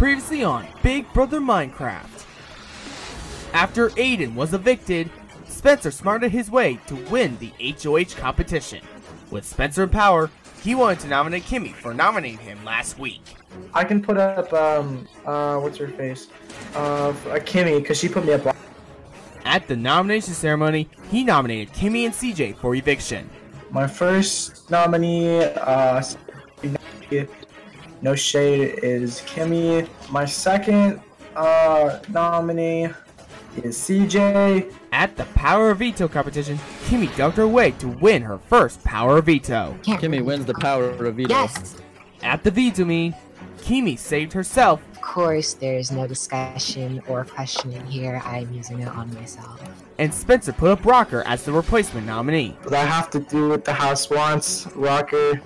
Previously on Big Brother Minecraft. After Aiden was evicted, Spencer smarted his way to win the HOH competition. With Spencer in power, he wanted to nominate Kimmi for nominating him last week. I can put up um uh what's her face uh Kimmi because she put me up. At the nomination ceremony, he nominated Kimmi and CJ for eviction. My first nominee uh no shade is Kimmi. My second uh nominee is CJ. At the Power of Veto competition, Kimmi dug her way to win her first Power of Veto. Kimmi wins the power of veto. Yes, At the Veto mean, Kimmi saved herself of course, there's no discussion or questioning here. I'm using it on myself. and Spencer put up Rocker as the replacement nominee. But I have to do what the house wants. Rocker,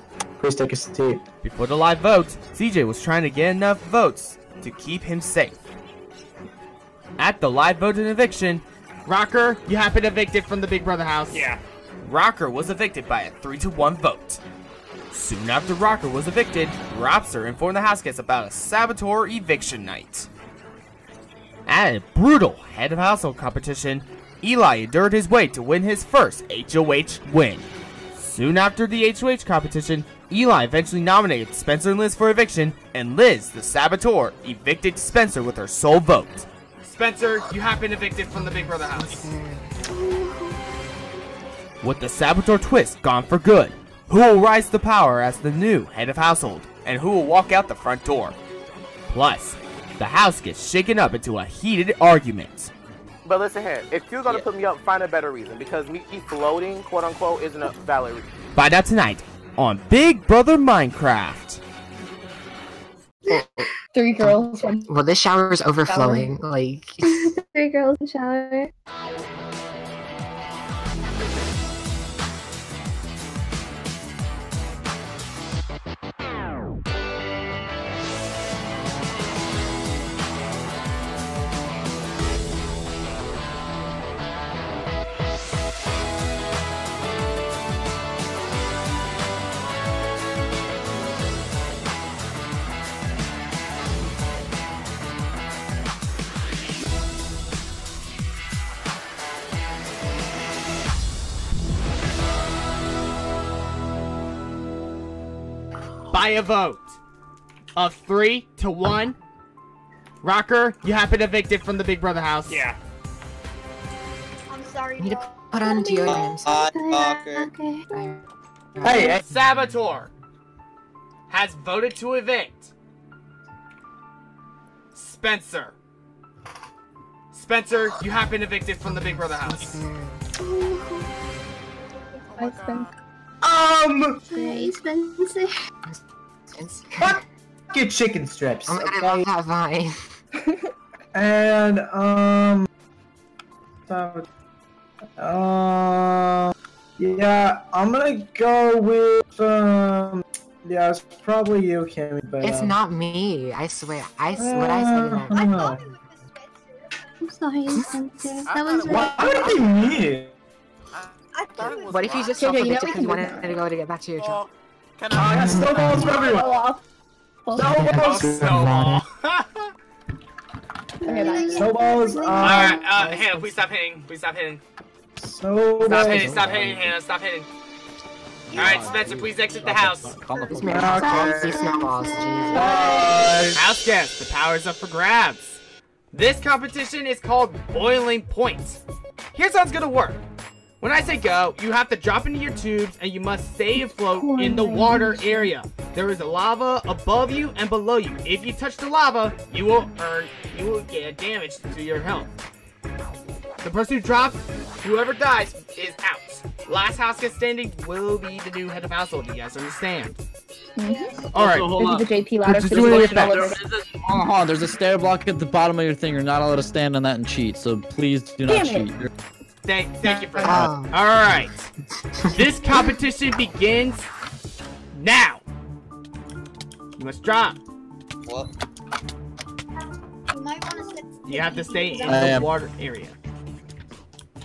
please take a seat. Before the live vote, CJ was trying to get enough votes to keep him safe. At the live vote and eviction, Rocker, you have been evicted from the Big Brother house. Yeah. Rocker was evicted by a 3 to 1 vote. Soon after Rocker was evicted, Robster informed the house guests about a saboteur eviction night. At a brutal head of household competition, Eli endured his way to win his first HOH win. Soon after the HOH competition, Eli eventually nominated Spencer and Liz for eviction, and Liz, the saboteur, evicted Spencer with her sole vote. Spencer, you have been evicted from the Big Brother house. With the saboteur twist gone for good, who will rise to power as the new head of household, and who will walk out the front door? Plus, the house gets shaken up into a heated argument. But listen here, if you're gonna Yeah. put me up, find a better reason because me floating, quote unquote, isn't a valid reason. Find out tonight on Big Brother Minecraft. Three girls, one Well, this shower is overflowing. Like, three girls in the shower. By a vote of three to one, Rocker, you have been evicted from the Big Brother house. Yeah. I'm sorry. I need to put on deodorant. Okay. I- Hey, hey, Saboteur has voted to evict Spencer. Spencer, you have been evicted from the Big Brother house. Bye, Spencer. um, Hey, Spencer. It's- fuck your chicken strips, I'm gonna love okay? that vine. And um, so, uh, yeah, I'm gonna go with um, yeah, it's probably you, Kimmi, but It's um, not me. I swear. I s- what I said in that. uh, I'm sorry, Spencer. That was thought it Why would it be me? I thought it was What if you just Okay, okay, self-evicted you know because you wanted to go to get back to your job? Well, can Oh, I got snowballs for everyone. off. Snowballs. Okay. Snowballs. Um, Alright, uh, Hannah, please stop hitting. Please stop hitting. Snowballs. Stop hitting, stop hitting, Hannah, stop hitting. Alright, Spencer, please exit the house. This man Okay. has these snowballs. Jesus. House guests, the power's up for grabs. This competition is called Boiling Point. Here's how it's gonna work. When I say go, you have to drop into your tubes and you must stay afloat in the water area. There is a lava above you and below you. If you touch the lava, you will earn, you will get damage to your health. The person who drops, whoever dies, is out. Last house guest standing will be the new head of household. You guys understand? Mm-hmm. All right. This is the JP ladder. Just so doing this it is all back. over. Hold on, hold on, there's a stair block at the bottom of your thing. You're not allowed to stand on that and cheat. So please do not Damn it. cheat. You're- Thank, thank you for that. Oh. All right. this competition begins now. You must drop. What? You have to stay in I the am. water area.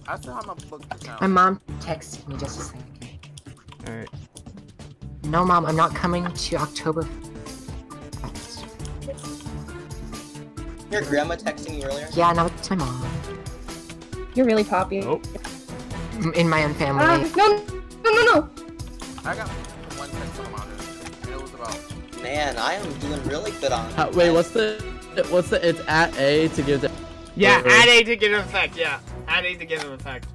I still have my book account. My mom texted me just a second. All right. No, mom, I'm not coming to October. your grandma texting you earlier? Yeah, no, it's my mom. You're really poppy. Oh, In my own Ah, family. no, no, no, no. I got one text from it was about. Man, I am doing really good on. Uh, wait, what's the what's the? It's at A to give the. yeah. Or- Add A to get an effect. Yeah, add A to get an effect.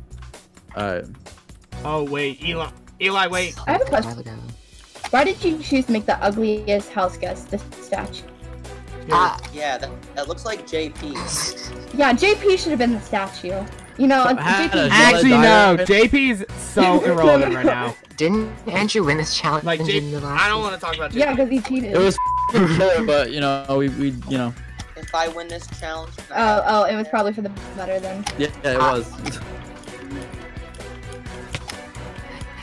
Alright. Oh wait, Eli. Eli, wait. I have a A question. Why did you choose to make the ugliest house guest the statue? Uh, Yeah, that, that looks like JP. Yeah, JP should have been the statue. You know, So, JP. Actually, no. Diamond. JP's so irrelevant right now. didn't Andrew win this challenge Like, in J- the last I don't want to talk about JP. Yeah, because he cheated. It was killer, but you know we we you know If I win this challenge. Oh, oh, it was probably for the better then. yeah, yeah it Ah. was.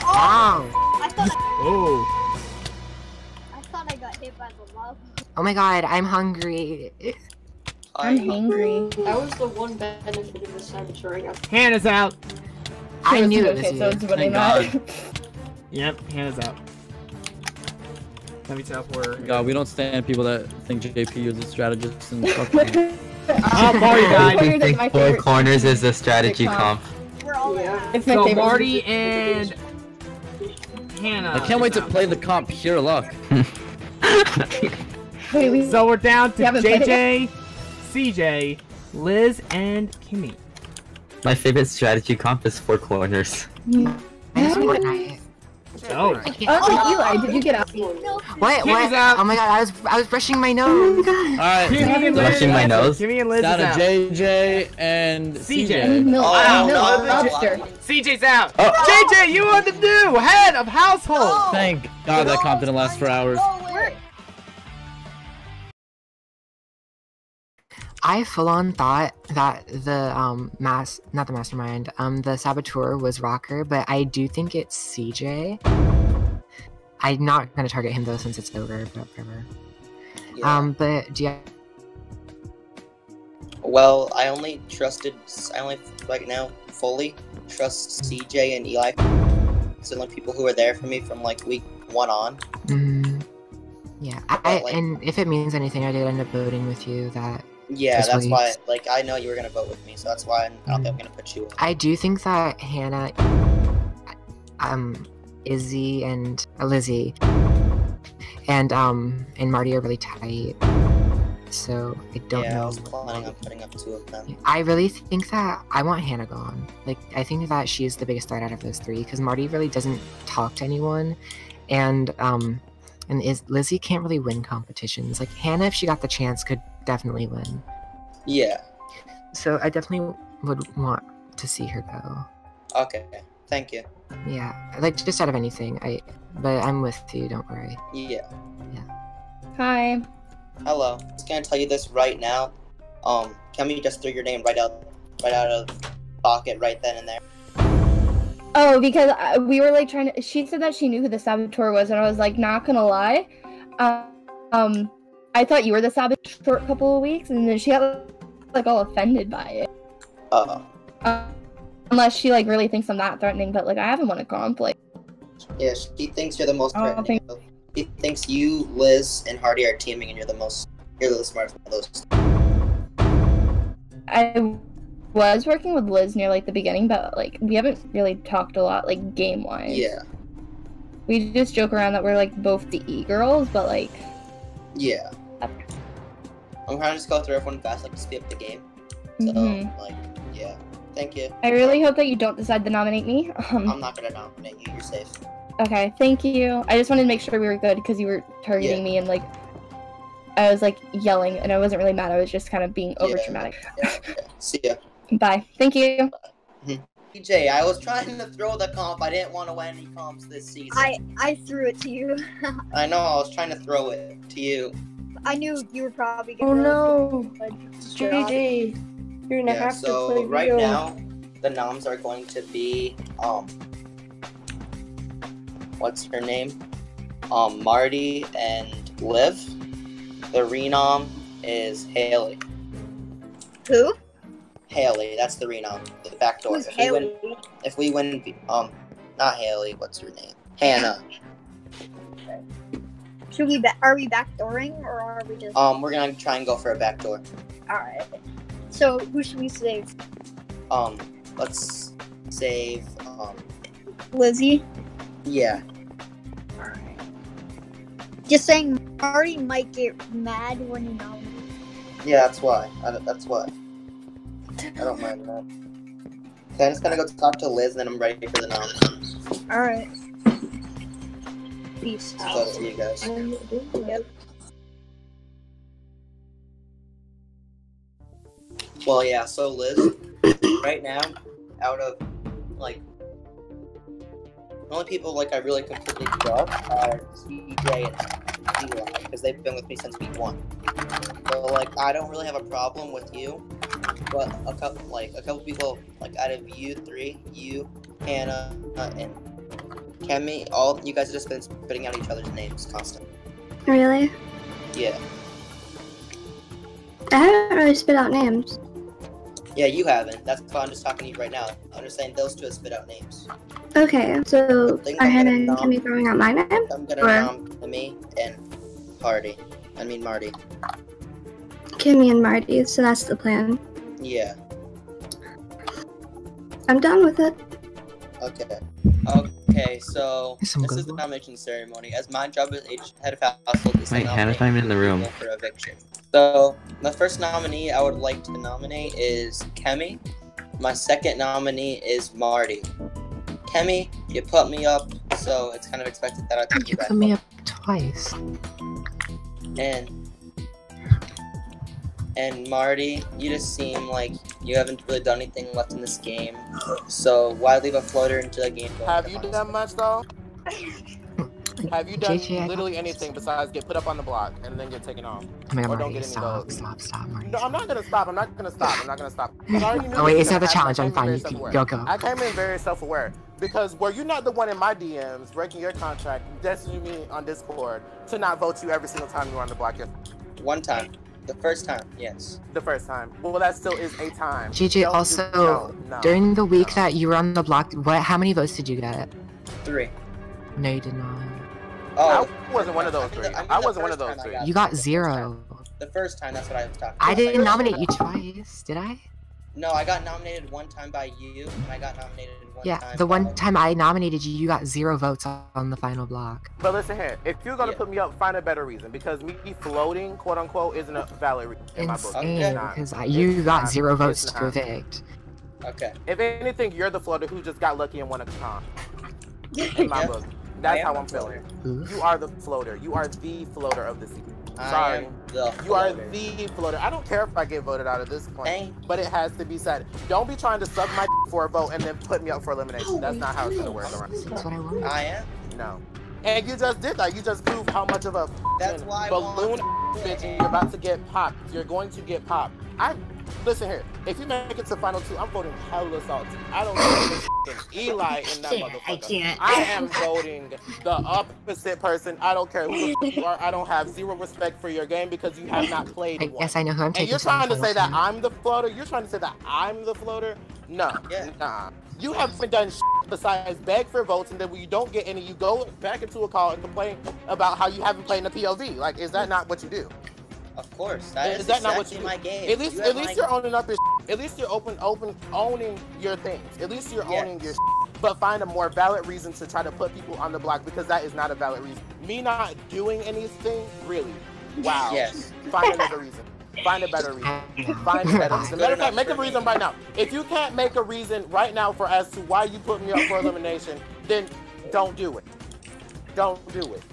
Ow! I thought I, Oh. I thought I got hit by the lava. Oh my god, I'm hungry. I'm hangry. That was the one benefit of the saboteur. I got Hannah's out. I So knew it's- it was okay, so you. it's what I Thank meant. Yep, Hannah's out. Let me teleport. God, we don't stand people that think JP is a strategist and fucking. Oh, Marty died. Four corners is my Four corners is a strategy comp. comp. We're all Yeah. It's my So favorite. Marty and Hannah. I can't wait is to play the comp pure luck. Wait, we, So we're down to You played JJ, CJ, Liz, and Kimmi. My favorite strategy comp is four corners. I just Fortnite. Oh. Oh, Eli, did you get out? No, What? Kimmi's What? out. Oh my god, I was I was brushing my nose. Oh Alright, Kimmi and Liz. Brushing my nose? Kimmy and Liz down is to out. JJ and CJ. I CJ. milk. Oh, no, no, no. CJ's out. Oh. JJ, you are the new head of household. Oh. Thank God that comp didn't last for hours. I full on thought that the um mass not the mastermind um the saboteur was Rocker, but I do think it's CJ. I'm not gonna target him though since it's over, but whatever. Yeah. Um, but do you Well, I only trusted. I only right now fully trust CJ and Eli. It's the only people who were there for me from like week one on. Mm, yeah, I, and if it means anything, I did end up voting with you. That Yeah, This that's why. Like, I know you were gonna vote with me, so that's why I'm, I don't think I'm gonna put you. In. I do think that Hannah, um, Izzy and uh, Lizzie, and um and Marty are really tight. So I don't yeah, I know. was planning on putting up two of them. I really think that I want Hannah gone. Like, I think that she's the biggest threat out of those three because Marty really doesn't talk to anyone, and um, and is Lizzie can't really win competitions. Like Hannah, if she got the chance, could definitely win. Yeah. So I definitely would want to see her go. Okay. Thank you. Yeah, like just out of anything. I, but I'm with you. Don't worry. Yeah. Yeah. Hi. Hello. Just gonna tell you this right now. Um, Kemi just threw your name right out, right out of pocket right then and there. Oh, because I, we were like trying to. She said that she knew who the saboteur was, and I was like, not gonna lie. Um, um I thought you were the savage for a couple of weeks, and then she got like all offended by it. Uh, Uh, unless she like really thinks I'm that threatening, but like I haven't won a comp. Like, yeah. She thinks you're the most Oh, threatening. She thinks you, Liz, and Hardy are teaming, and you're the most. You're the smartest one of those. I was working with Liz near like the beginning, but like we haven't really talked a lot, like game wise. Yeah. We just joke around that we're like both the e girls, but like Yeah. I'm trying to just go through everyone fast, like to speed up the game. So, mhm. like, yeah. Thank you. I really hope that you don't decide to nominate me. Um, I'm not gonna nominate you. You're safe. Okay, thank you. I just wanted to make sure we were good because you were targeting Yeah. me and like I was like yelling and I wasn't really mad. I was just kind of being over Yeah. dramatic. Yeah. yeah. See ya. Bye. Thank you. DJ, I was trying to throw the comp. I didn't want to win any comps this season. I I threw it to you. I know. I was trying to throw it to you. I knew you were probably gonna. Oh no, But JJ, you're gonna Yeah. have to play. So right real. now, the noms are going to be um, what's her name? Um, Marty and Liv. The renom is Haley. Who? Haley, that's the renom. The back door. Who's if we win, if we win, um, not Haley. What's her name? Hannah. Should we? Ba- are we backdooring or are we just? Um, we're gonna try and go for a backdoor. All right. So who should we save? Um, let's save. Um, Lizzie. yeah. All right. Just saying, Marty might get mad when you know. Yeah, that's why. I, that's why. I don't mind that. Okay, I'm just gonna go talk to Liz, and then I'm ready for the nom. All right. Peace So out. see you guys. Yep. Well, yeah. So Liz, right now, out of like the only people like I really completely trust are CJ and Eli because they've been with me since week one. So like I don't really have a problem with you, but a couple like a couple people like out of you three, you, Hannah, uh, and Kemi, all you guys have just been spitting out each other's names constantly. Really? Yeah, I haven't really spit out names. yeah, you haven't. That's why I'm just talking to you right now. I'm just saying those two have spit out names. Okay, so are I'm Hannah and Kimmi throwing out my name? I'm gonna Or nom me and Hardy. I mean Marty. Kimmi and Marty, so that's the plan. Yeah. I'm done with it. Okay. Okay. So this good is the nomination ceremony. As my job as H- head of household is to Wait, Hannah, nominate I'm in the room. for eviction. So the first nominee I would like to nominate is Kemi. My second nominee is Marty. Kemi, you put me up, so it's kind of expected that I take you You put me up twice. And and Marty, you just seem like you haven't really done anything left in this game. So why leave a floater into the game? Have you done much though? Have you done JJ, literally anything besides get put up on the block and then get taken off? Oh my Or god, don't Marty, get any stop, votes? stop, stop, Marty. No, I'm not gonna stop. I'm not gonna stop. I'm not gonna stop. 'Cause I already knew Oh wait, this it's was not the challenge. I'm fine. in You can, go, go. I came in very self-aware because were you not the one in my DMs breaking your contract, messaging me on Discord to not vote you every single time you were on the block? One time. The first time, yes. The first time. Well, that still is a time. JJ, Don't do- also no, no. during the week that you were on the block, what? How many votes did you get? Three. No, you did not. Oh, I wasn't one of those I mean three. I mean I wasn't one of those three. got You got zero. The first time, that's what I was talking about. I didn't nominate you twice, did I? No, I got nominated one time by you, and I got nominated one Yeah, time. the one by- time I nominated you, you got zero votes on the final block. But listen here, if you're gonna Yeah. put me up, find a better reason because me floating, quote unquote, isn't a valid reason in. Insane, It's not. because I- It's you got not. zero votes to not. evict. Okay. If anything, you're the floater who just got lucky and won a con. In my Yeah. book. That's how I'm feeling. Oof. You are the floater. You are the floater of the season. I Sorry. You are the floater. I don't care if I get voted out at this point, Thank but it has to be said. Don't be trying to suck my for a vote and then put me up for elimination. That's not how it's gonna work. Around. That's what I want. I am. No. And you just did that. You just proved how much of a That's why balloon bitch you're about to get popped. You're going to get popped. I listen here. If you make it to final two, I'm voting hella salty. I don't care if it's f***ing Eli in that motherfucker. I can't. I am voting the opposite person. I don't care who the f- you are. I don't have zero respect for your game because you have not played I one. guess I know who I'm And taking. you're trying to say that two. I'm the floater? You're trying to say that I'm the floater? No. Yeah. Nah. You haven't done sh- besides beg for votes, and then when you don't get any, you go back into a call and complain about how you haven't played in the POV. Like, is that not what you do? Of course. That Is is, that not what exactly you my do? game. At least, you at least my... you're owning up your. At least you're open, open, owning your things. At least you're Yes. owning your. But find a more valid reason to try to put people on the block because that is not a valid reason. Me not doing anything, really. Wow. Yes. Find another reason. Find a better reason. Find a better reason. Matter of fact, make a reason right now. If you can't make a reason right now for as to why you put me up for elimination, then don't do it. Don't do it.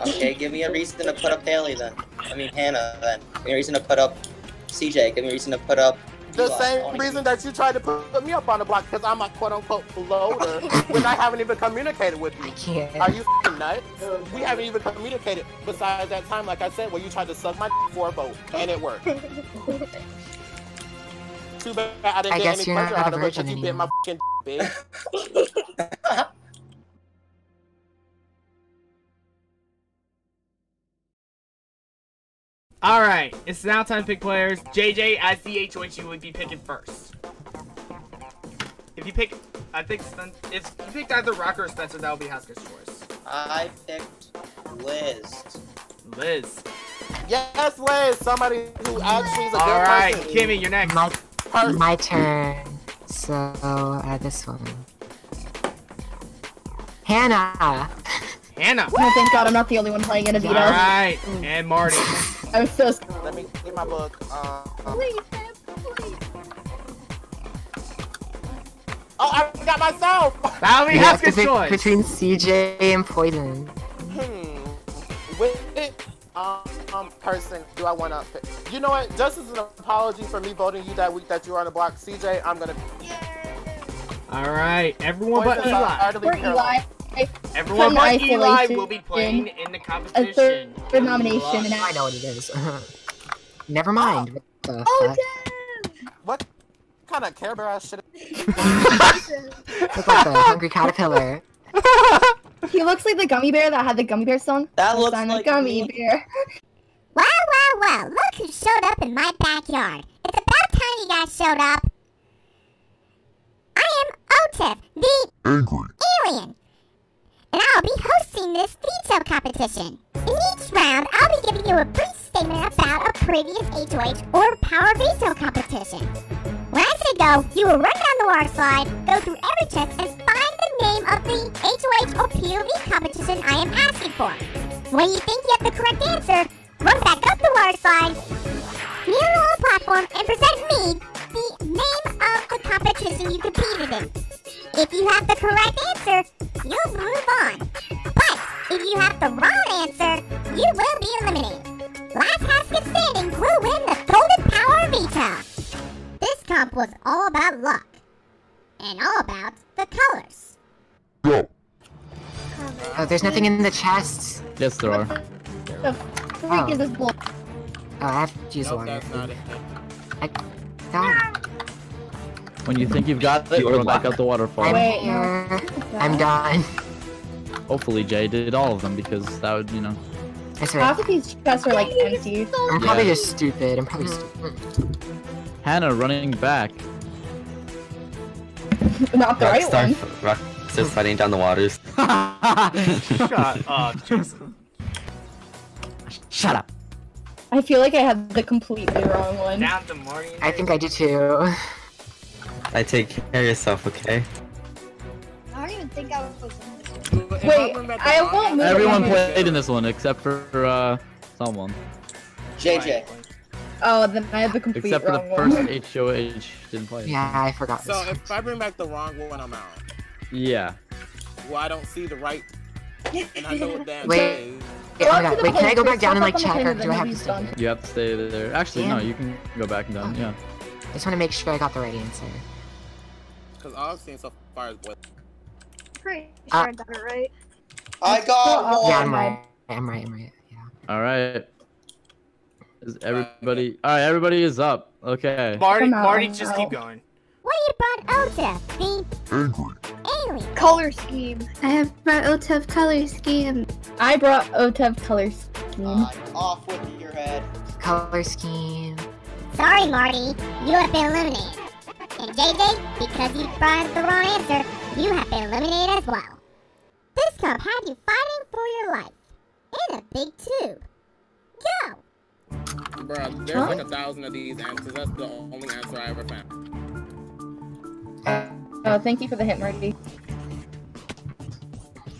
Okay, give me a reason to put up Haley then. I mean Hannah then. Give me a reason to put up CJ. Give me a reason to put up. The Eli. Same reason that you tried to put me up on the block because I'm a quote unquote floater when I haven't even communicated with you. I can't. Are you f***ing nuts? We haven't even communicated besides that time, like I said, where you tried to suck my for a vote and it worked. Too bad I didn't I get any you're pleasure out of it because you bit my f***ing bitch. All right, it's now time to pick players. JJ, I see which you would be picking first. If you pick, I think Spen- if you picked either Rocker or Spencer, that would be Husker's choice. I picked Liz. Liz. Yes, Liz. Somebody who actually is a good All right, person. Kimmi, you're next. My, my turn. So, uh, this one. Hannah! Hannah. Oh, thank God I'm not the only one playing in a All veto. right, and Marty. I'm so Let me get my book. Uh, uh. Oh, I got myself. Now we You have to pick choice. between CJ and Poison. Hmm. Which um, um person do I want to pick? You know what? Just as an apology for me voting you that week that you were on the block, CJ, I'm gonna. Yay. All right, everyone but Eli. sorry to leave Poor you. Eli. Everyone Put but Eli will be playing in the A competition. third nomination and I know what it is. Never mind. What the Oh, fuck? What kind of Care Bear ass shit? Look like the hungry caterpillar. He looks like the gummy bear that had the gummy bear song. That The looks sign, like gummy me. bear. Well, well, well, look who showed up in my backyard. It's about time you guys showed up. I am Otif, the Angry. alien. And I'll be hosting this veto competition. In each round, I'll be giving you a brief statement about a previous HOH or power veto competition. When I say go, you will run down the water slide, go through every chest, and find the name of the HOH or POV competition I am asking for. When you think you have the correct answer, run back up the water slide, kneel on the platform, and present me the name of the competition you competed in. If you have the correct answer, you'll move on. But if you have the wrong answer, you will be eliminated. Last basket standing will win the Golden Power Veto. This comp was all about luck. And all about the colors. Go. Oh, there's nothing in the chests. Yes, there are. The freak is oh. this bull? Oh, I have to use Nope, water. that's not it. God. When you think you've got it, You're go back luck. up the waterfall. I'm Wait, here. I'm done. Hopefully Jay did all of them because that would, you know. I swear. Half of these chests are like empty. I'm probably Yeah. just stupid. I'm probably mm. stupid. Hannah running back. Not the right Rockstar, one. Rockstar sliding down the waters. Shut up, Jason. Shut up. I feel like I had the completely wrong one. Down to Marty. I think I do too. I take care of yourself, okay? I don't even think I was in this. Wait, I won't move. Everyone again. played in this one except for uh, someone. JJ. Oh, then I had the complete Except for the wrong one. first HOH didn't play. Yeah, I forgot. So this. if I bring back the wrong one, I'm out. Yeah. Well, I don't see the right, and I know what that Wait. is. Wait, oh my Go god, to wait, can I go back down and like check on or do I have to stay You have to stay there. Actually, no, you can go back and down. Okay. Yeah. I just want to make sure I got the right answer. Because all I've seen so far is what. Pretty Uh, I got it right. I got Oh, one. Yeah, I'm right. I'm right. I'm right. Yeah. All right. Is everybody? All right, everybody is up. Okay. Marty, Marty, just keep going. What do you brought Ota, the Angry. alien? Color scheme. I have brought Otef color scheme. I brought Otev color scheme. Uh, off with your head. Color scheme. Sorry, Marty, you have been eliminated. And JJ, because you brought the wrong answer, you have been eliminated as well. This cup had you fighting for your life in a big tube. Go! Bruh, there's like a thousand of these answers. That's the only answer I ever found. Oh, thank you for the hit, Marty.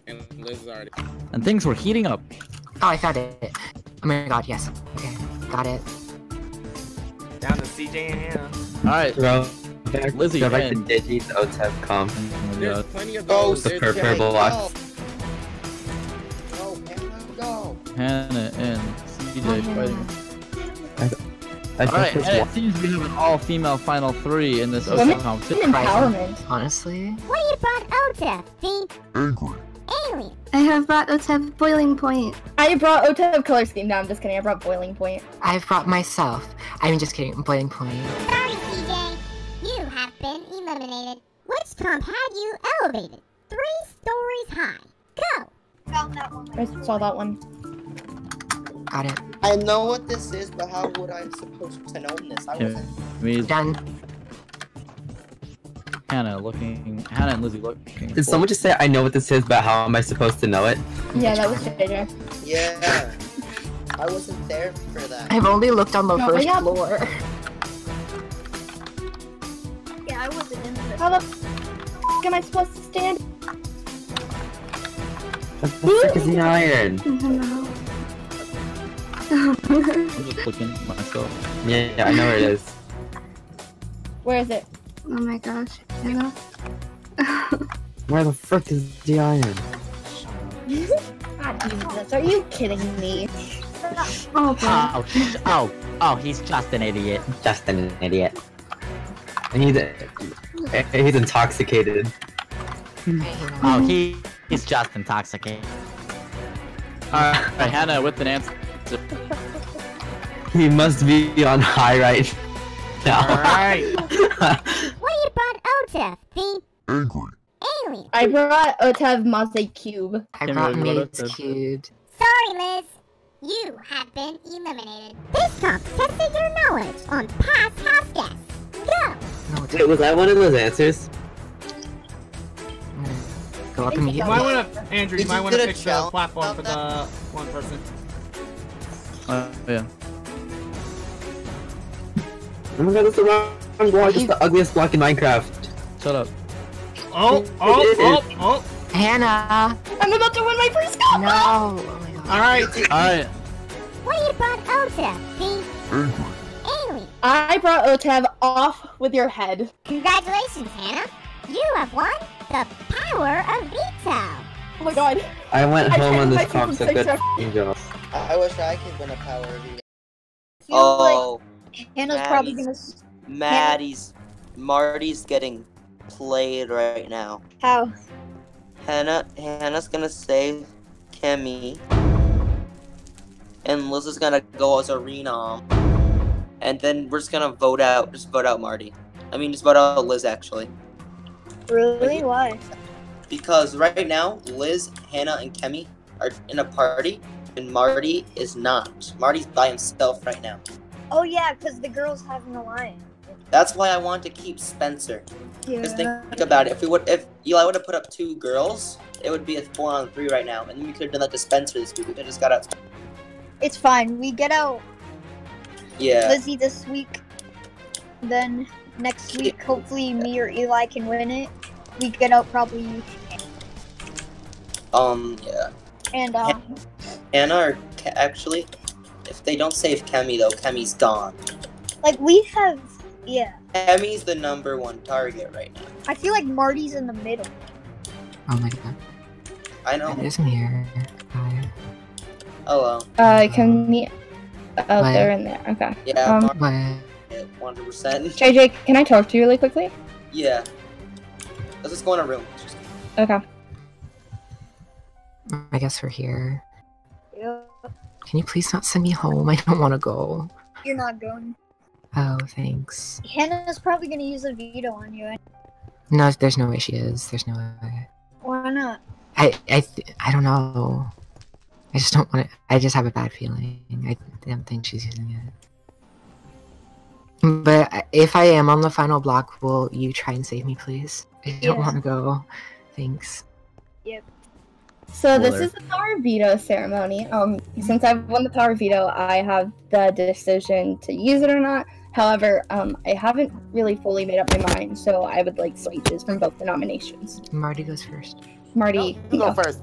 And Liz is already. And things were heating up. Oh, I found it. Oh my god, yes. Okay, got it. Down to CJ and Hannah. All right. Throw back, Lizzie, throw back the in. Digis OTEV comp. Oh my There's God. plenty of Go, those. The There's pur- plenty- purple box. Go, Hannah, go. Hannah and CJ fighting. I All thought right, this it seems we have an all-female final three in this Women OT competition. empowerment. Honestly. What do you brought Ota, the Angry. alien? I have brought Otef boiling point. I brought Otev color scheme. No, I'm just kidding. I brought boiling point. I've brought myself. I'm just kidding. Boiling point. Sorry, CJ. You have been eliminated. Which comp had you elevated? Three stories high. Go! Found that one. I saw that one. Got it. I know what this is, but how would I supposed to know this? I Yeah. wasn't. Me, Done. Hannah looking. Hannah and Lizzie looking. Did someone just say I know what this is, but how am I supposed to know it? Yeah, that was JJ. Yeah. I wasn't there for that. I've only looked on the No, first yeah. floor. How the f- am I supposed to stand? What the frick is the iron? I'm just looking myself. Yeah, yeah, I know where it is. Where is it? Oh my gosh. Where the frick is the iron? God, Jesus, are you kidding me? Oh, God. Oh, oh, oh, he's just an idiot. Just an idiot. And he's, he's intoxicated. Oh, he he's just intoxicated. Alright, Hannah with an answer. He must be on high right now. Alright. What do you brought Ota? The Angry. alien. I brought Otev Maze Cube. I Can brought we go to Maids the- Cubed. Sorry, Liz. You have been eliminated. This comp tested your knowledge on past house guests. Go. No, Wait, was that one of those answers? go up You might want to, Andrew. You might want to get a fix the platform for the one person. Uh, yeah. Oh my god, that's the wrong block. It's the ugliest block in Minecraft. Shut up. Oh, oh, oh, oh. Hannah! I'm about to win my first cup. No! Oh my god. All right. Alright. What do you brought Ota? The Angry. alien. I brought Otev off with your head. Congratulations, Hannah. You have won the power of veto. Oh my god. I went I home on can't this imagine comp, so good job. I I wish I could win a power of you. feel Oh, like Hannah's probably gonna. Maddie's, Maddie's, Marty's getting played right now. How? Hannah, Hannah's gonna save Kimmi, and Liz is gonna go as a Renom, and then we're just gonna vote out, just vote out Marty. I mean, just vote out Liz actually, Really? Why? because right now Liz, Hannah, and Kemi are in a party, and Marty is not. Marty's by himself right now. Oh yeah, because the girls have an alliance. That's why I want to keep Spencer. Because Yeah. think about it. If we would, if Eli would have put up two girls, it would be a four on three right now, and then we could have done that to Spencer this week. We could have just got out. It's fine. We get out Yeah. Lizzie this week. Then next week, hopefully me or Eli can win it. We get out probably Um. Yeah. and um Anna or Ke- actually, if they don't save Kemi though, Kemi's gone. like we have yeah. Kemi's the number one target right now. I feel like Marty's in the middle. Oh my god. I know. It isn't here. Hi. Hello. Uh, can meet out What? there and there. Okay. Yeah. Um, What? One hundred percent. JJ, can I talk to you really quickly? Yeah. Let's just go in a room. Okay. I guess we're here. Yeah. Can you please not send me home? I don't want to go. You're not going. Oh, thanks. Hannah's probably gonna use a veto on you. No, there's no way she is. There's no way. Why not? I I th- I don't know. I just don't want to. I just have a bad feeling. I don't think she's using it. But if I am on the final block, will you try and save me, please? I don't Yeah. want to go. Thanks. Yep. So this is the power veto ceremony. Um, since I've won the power veto, I have the decision to use it or not. However, um, I haven't really fully made up my mind, so I would like speeches from both the nominations. Marty goes first. Marty, You go first.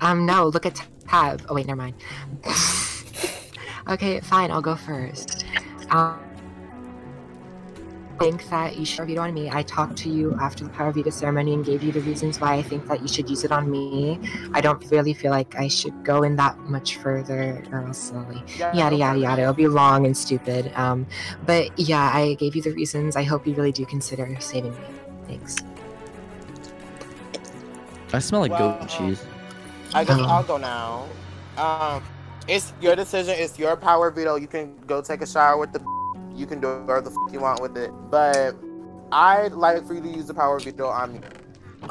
Um, no, look at tab. Oh wait, never mind. okay, fine, I'll go first. Um, I think that you should veto on me. I talked to you after the Power Veto ceremony and gave you the reasons why I think that you should use it on me. I don't really feel like I should go in that much further, or else slowly. Yada yada yada. It'll be long and stupid. Um, but yeah, I gave you the reasons. I hope you really do consider saving me. Thanks. I smell like Well, goat cheese. I guess. I'll go now. Um, it's your decision. It's your power veto. You can go take a shower with the. You can do whatever the f- you want with it. But I'd like for you to use the power veto on me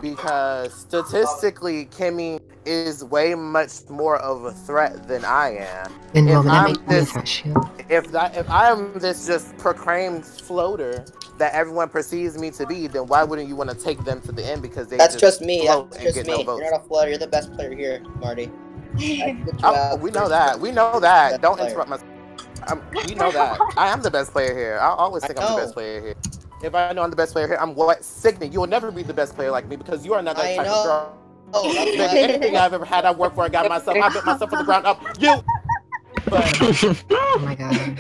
because statistically, Kimmi is way much more of a threat than I am. And If that I'm make me a this- if that if I am this just proclaimed floater that everyone perceives me to be, then why wouldn't you want to take them to the end because they That's just me. float That's and just get me. no votes? You're not a floater. You're the best player here, Marty. Oh, we know that. We know that. Don't interrupt my. Um, we know that. I am the best player here. I always think I'm the best player here. If I know I'm the best player here, I'm what Signy. You will never be the best player like me because you are not that I type know. of girl. Oh, that's Baby, why- anything I've ever had, I worked for. I got myself. I built myself from the ground up. You. oh my god.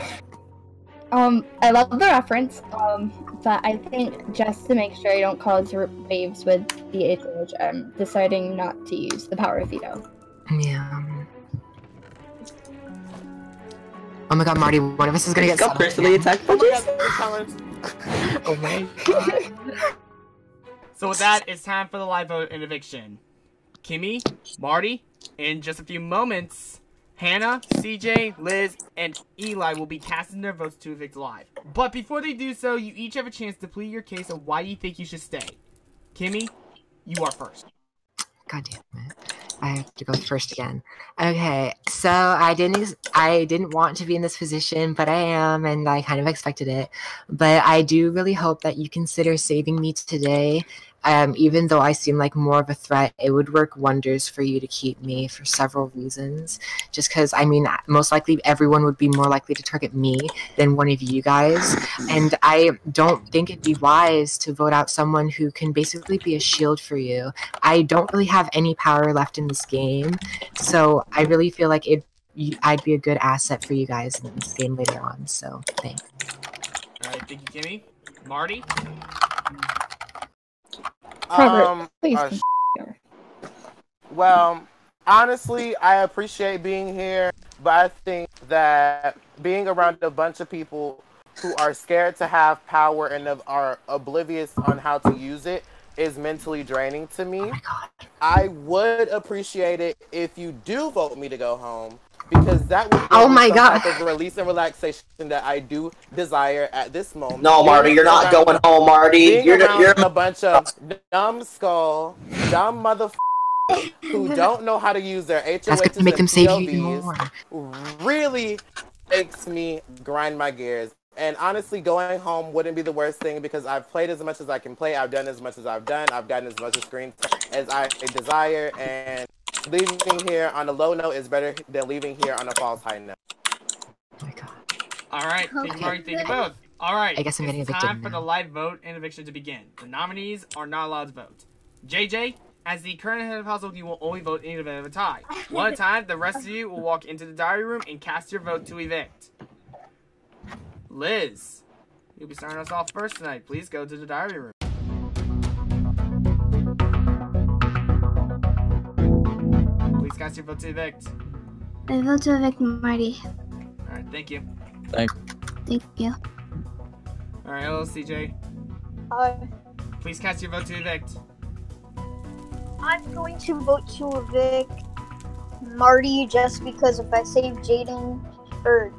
Um, I love the reference, um, but I think just to make sure I don't cause waves with the HOH, I'm deciding not to use the power of veto. Yeah. Oh my god, Marty, one of us is gonna get Got summoned. personally attacked by Jason. Oh my god. So with that, it's time for the live vote and eviction. Kimmi, Marty, in just a few moments, Hannah, CJ, Liz, and Eli will be casting their votes to evict live. But before they do so, you each have a chance to plead your case of why you think you should stay. Kimmi, you are first. God damn it. I have to go first again. Okay, so I didn't I didn't want to be in this position, but I am and I kind of expected it. But I do really hope that you consider saving me today. Um, even though I seem like more of a threat, it would work wonders for you to keep me for several reasons. Just because, I mean, most likely everyone would be more likely to target me than one of you guys. And I don't think it'd be wise to vote out someone who can basically be a shield for you. I don't really have any power left in this game, so I really feel like it. I'd be a good asset for you guys in this game later on. So thanks. All right, thank you, Kimmi. Marty, Robert, Um, please. uh, Well, honestly, I appreciate being here, but I think that being around a bunch of people who are scared to have power and of- are oblivious on how to use it is mentally draining to me. I would appreciate it if you do vote me to go home because that would give Oh my some God. type of release and relaxation that I do desire at this moment. No, Marty, you're not Being going home, Marty. being You're you're a bunch of dumb skull, dumb mother who don't know how to use their HOHs That's gonna make them and save you even PLVs more. really makes me grind my gears. And honestly, going home wouldn't be the worst thing because I've played as much as I can play. I've done as much as I've done. I've gotten as much screen time as I desire. And leaving here on a low note is better than leaving here on a false high note. Oh my god. All right, thank you, Marty. Thank you both. All right, I guess I'm it's getting evicted time for the live vote and eviction to begin. The nominees are not allowed to vote. JJ, as the current head of household, you will only vote in the event of a tie. One at a time, the rest of you will walk into the diary room and cast your vote to evict. Liz, you'll be starting us off first tonight. Please go to the diary room. Cast your vote to evict. I vote to evict Marty. All right, thank you. Thank. Thank you. All right, hello, CJ. Uh, Please cast your vote to evict. I'm going to vote to evict Marty just because if I save Jaden or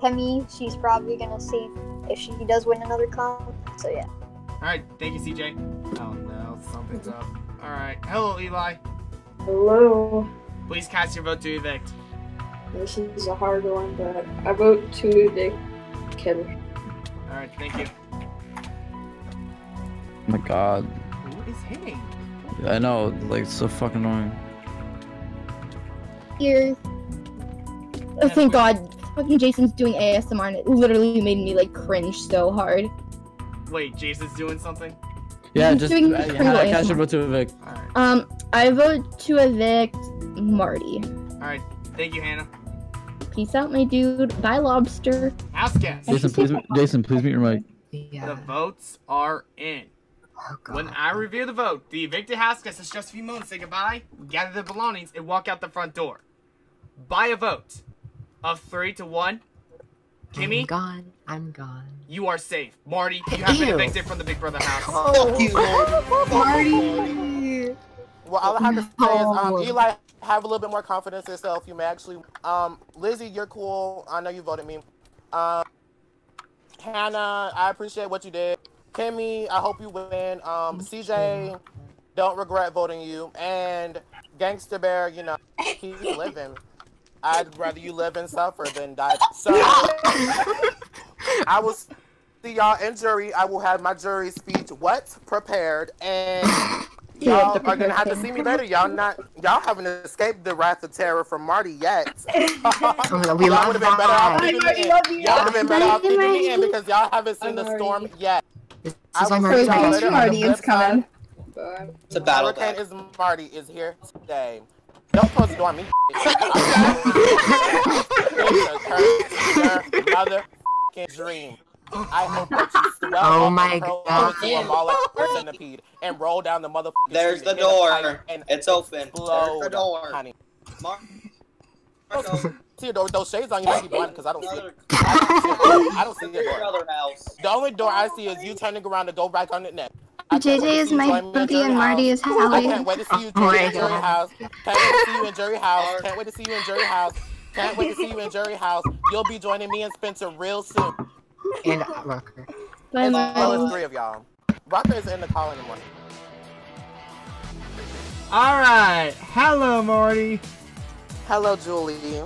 Kemi, she's probably gonna save if she does win another comp. So yeah. All right, thank you, CJ. Oh no, something's up. All right, hello, Eli. Hello. Please cast your vote to evict. This is a hard one, but I vote to evict Kevin. All right, thank you. Oh my god. Who is hitting? I know, like, it's so fucking annoying. Here. Oh, thank God. Fucking Jason's doing ASMR and it literally made me like cringe so hard. Wait, Jason's doing something. Yeah, He's just doing uh, criminal Hannah, cast your ASMR. vote to evict. Um, I vote to evict Marty. All right, thank you, Hannah. Peace out, my dude. Bye, lobster. House guest. Jason, please, Jason, please mute your mic. The votes are in. Oh, when I reveal the vote, the evicted house guest has just a few moments to say goodbye, gather their belongings, and walk out the front door. By a vote of three to one, Kimmi, I'm gone. I'm gone. you are safe. Marty, you have been evicted from the Big Brother house. Fuck you, Marty. Well, all I have to say is, um, Eli, have a little bit more confidence in yourself. You may actually, um, Lizzie, you're cool. I know you voted me. Um, Hannah, I appreciate what you did. Kimmi, I hope you win. Um, CJ, don't regret voting you. And Gangster Bear, you know, keep living. I'd rather you live and suffer than die. So, I will see y'all in jury. I will have my jury speech what prepared, and Y'all are gonna have to see me later. Y'all not y'all haven't escaped the wrath of terror from Marty yet. we y'all love would have been better off that. keeping me in. you. Y'all would have been better off Bye, keeping me in because y'all haven't seen the storm yet. This I is why will Marty's see y'all not later on the Marty is coming. It's a battle Hurricane is Marty is here today. Don't close the door on me. it's a curse, mother dream. I hope that you swell Oh up my and curl God. into a ball centipede and roll down the motherfucking There's the and hit a pipe door. and It's open. There's the door. honey. Mar- See those, those shades on you might be blind because I don't see it. I don't see it. I don't see the door. Brother house. The only door I see is you turning around to go back on it next. I can't wait JJ is see you my join me in boogie Jury and Marty House. is I Hallie. can't wait to see you Oh in Jury God. House. Can't wait to see you in Jury House. Can't wait to see you in Jury House. Can't wait to see you in Jury House. You'll be joining me and Spencer real soon. And Rocker. Bye, As well as three of y'all. Rocker is in the call in the morning. Alright, hello Marty. Hello, Julie.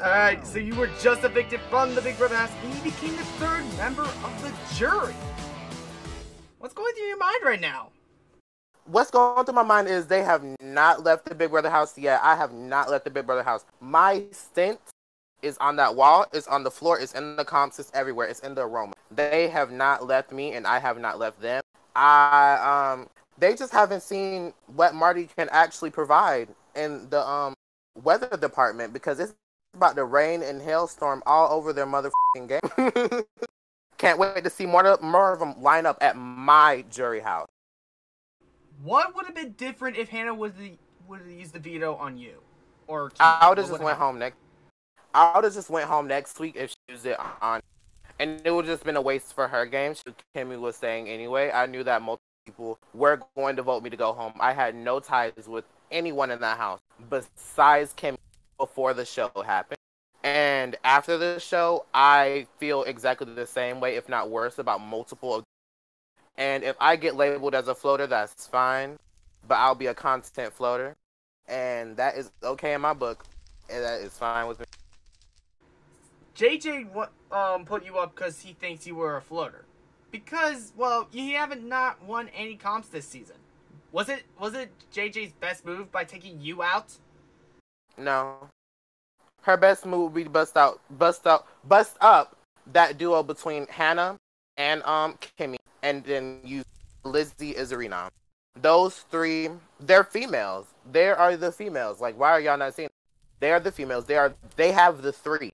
Alright, so you were just evicted from the Big Brother house and you became the third member of the jury. What's going through your mind right now? What's going through my mind is they have not left the Big Brother house yet. I have not left the Big Brother house. My stint is on that wall, it's on the floor, it's in the comps, it's everywhere, it's in the aroma. They have not left me and I have not left them. I um they just haven't seen what Marty can actually provide in the um weather department because it's about to rain and hailstorm all over their motherfucking game. Can't wait to see more more of them line up at my jury house. What would have been different if Hannah would the would have used the veto on you? Or I would have just went home next. I would have just went home next week if she used it on, and it would have just been a waste for her game. Kimmi was saying anyway. I knew that multiple people were going to vote me to go home. I had no ties with anyone in that house besides Kimmi before the show happened. And after the show, I feel exactly the same way, if not worse, about multiple. of And if I get labeled as a floater, that's fine. But I'll be a constant floater, and that is okay in my book, and that is fine with me. JJ um put you up because he thinks you were a floater. Because well, you haven't not won any comps this season. Was it was it JJ's best move by taking you out? No. Her best move would be to bust out, bust out, bust up that duo between Hannah and um Kimmi, and then use Lizzie Izarina. Those three, they're females. They are the females. Like, why are y'all not seeing? They are the females. They are. They have the three.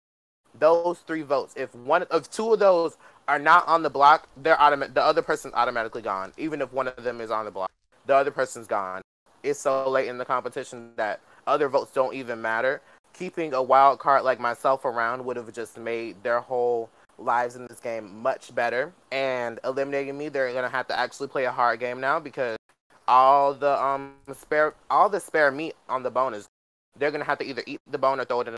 Those three votes. If one, of two of those are not on the block, they're automatic. The other person's automatically gone. Even if one of them is on the block, the other person's gone. It's so late in the competition that other votes don't even matter. Keeping a wild card like myself around would have just made their whole lives in this game much better. And eliminating me, they're gonna have to actually play a hard game now because all the um spare all the spare meat on the bone is they're gonna have to either eat the bone or throw it in.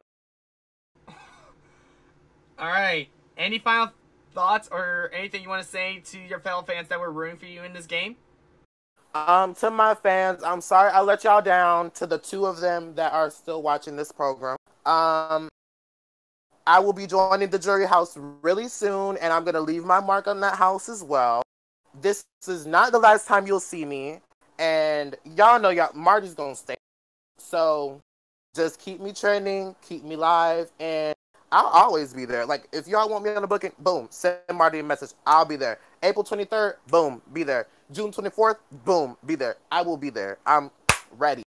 All right. Any final thoughts or anything you want to say to your fellow fans that were rooting for you in this game? Um, to my fans, I'm sorry I let y'all down. To the two of them that are still watching this program, um, I will be joining the jury house really soon, and I'm gonna leave my mark on that house as well. This is not the last time you'll see me, and y'all know y'all Marty's gonna stay. So, just keep me trending, keep me live, and I'll always be there. Like if y'all want me on the booking, boom, send Marty a message. I'll be there. April 23rd, boom, be there. June 24th, boom, be there. I will be there. I'm ready.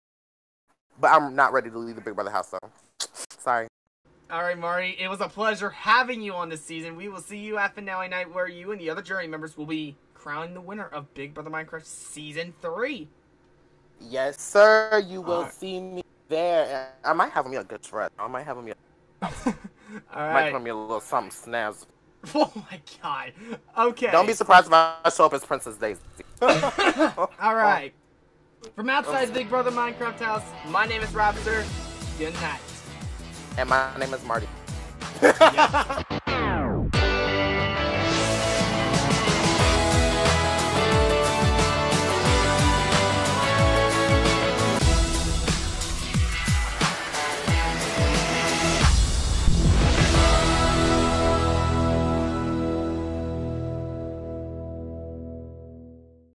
But I'm not ready to leave the Big Brother house though. Sorry. All right, Marty. It was a pleasure having you on this season. We will see you at finale night, where you and the other jury members will be crowning the winner of Big Brother Minecraft Season Three. Yes, sir. You will Alright. see me there. I might have me a good shred. I might have me a, All might right. have me a little something snazzy. Oh my god. Okay. Don't be surprised if I show up as Princess Daisy. All right. From outside the Big Brother Minecraft house, my name is Robster. Good night. And my name is Marty.